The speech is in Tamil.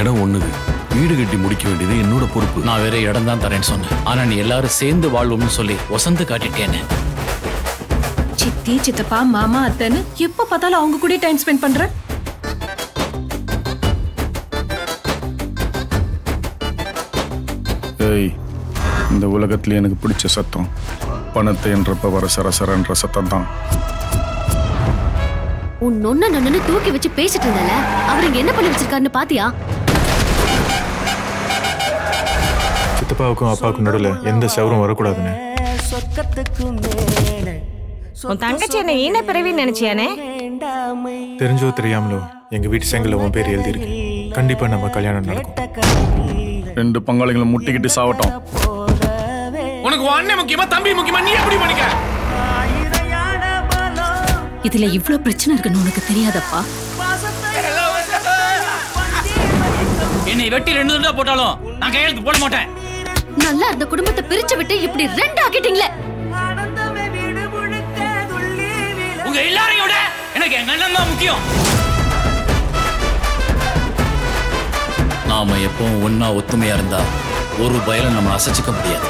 இடம் ஒண்ணுது. வீடு கட்டி முடிக்க வேண்டியது என்னோட பொறுப்பு. நான் வேற இடம் தான் தரேன்னு சொன்னேன். ஆனா நீ எல்லாரும் சேர்ந்து வாழ்வோம்னு சொல்லி வசந்து காட்டிட்டேன்னு. சித்தி சித்தப்பா மாமா அத்தைன்னு எப்ப பார்த்தாலும் அவங்க கூட டைம் ஸ்பெண்ட் பண்ற? ஏய் இந்த உலகத்துல எனக்கு பிடிச்ச சத்தம். பணத்தை என்றப்ப வர சரசரன்ற சத்தம் தான். உன் நொன்ன நொன்னு தூக்கி வச்சு பேசிட்டு இருந்தல அவர் இங்க என்ன பண்ணி வச்சிருக்காருன்னு பாத்தியா? சித்தப்பாவுக்கும் அப்பாவுக்கும் நடுவில் எந்த சவரும் வரக்கூடாதுன்னு. உன் தங்கச்சி என்ன ஈன பிறவி நினைச்சியானே? தெரிஞ்சோ தெரியாமலோ எங்க வீட்டு செங்கல்ல உன் பேர் எழுதியிருக்கு. கண்டிப்பா நம்ம கல்யாணம் நடக்கும். ரெண்டு பங்காளிகளும் முட்டிக்கிட்டு சாவட்டும். உனக்கு அண்ணன் முக்கியமா தம்பி முக்கியமா நீ எப்படி பண்ணிக்க இதுல இவ்ளோ பிரச்சனை இருக்குன்னு உனக்கு தெரியாதப்பா? என்னை வெட்டி ரெண்டு துண்டா போட்டாலும் நான் கையெழுத்து போட மாட்டேன். நல்லா இருந்த குடும்பத்தை பிரிச்சு விட்டு இப்படி ரெண்டு ஆக்கிட்டீங்களே. உங்க எல்லாரையும் விட எனக்கு எங்க அண்ணன் தான் முக்கியம். நாம எப்பவும் ஒன்னா ஒத்துமையா இருந்தா ஒரு பயலை நம்ம அசைச்சிக்க முடியாது.